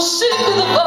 Oh, shit,